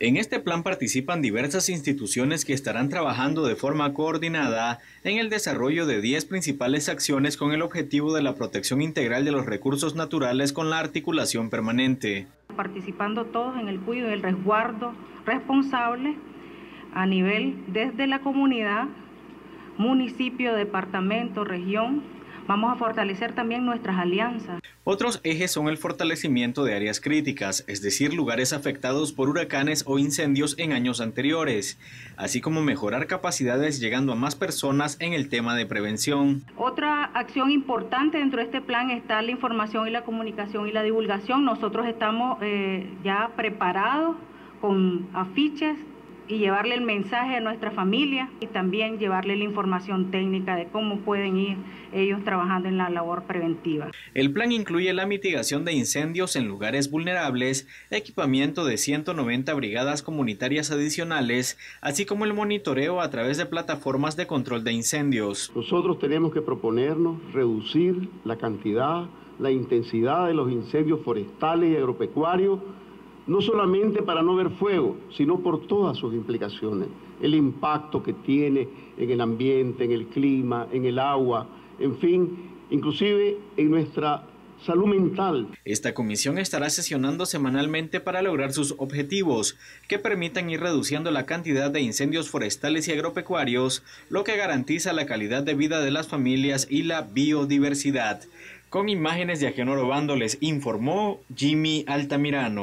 En este plan participan diversas instituciones que estarán trabajando de forma coordinada en el desarrollo de 10 principales acciones con el objetivo de la protección integral de los recursos naturales con la articulación permanente. Participando todos en el cuidado y el resguardo responsable a nivel desde la comunidad, municipio, departamento, región, Vamos a fortalecer también nuestras alianzas. Otros ejes son el fortalecimiento de áreas críticas, es decir, lugares afectados por huracanes o incendios en años anteriores, así como mejorar capacidades llegando a más personas en el tema de prevención. Otra acción importante dentro de este plan está la información y la comunicación y la divulgación. Nosotros estamos eh, ya preparados con afiches y llevarle el mensaje a nuestra familia y también llevarle la información técnica de cómo pueden ir ellos trabajando en la labor preventiva. El plan incluye la mitigación de incendios en lugares vulnerables, equipamiento de 190 brigadas comunitarias adicionales, así como el monitoreo a través de plataformas de control de incendios. Nosotros tenemos que proponernos reducir la cantidad, la intensidad de los incendios forestales y agropecuarios no solamente para no ver fuego, sino por todas sus implicaciones, el impacto que tiene en el ambiente, en el clima, en el agua, en fin, inclusive en nuestra salud mental. Esta comisión estará sesionando semanalmente para lograr sus objetivos, que permitan ir reduciendo la cantidad de incendios forestales y agropecuarios, lo que garantiza la calidad de vida de las familias y la biodiversidad. Con imágenes de Agenor Obando les informó Jimmy Altamirano.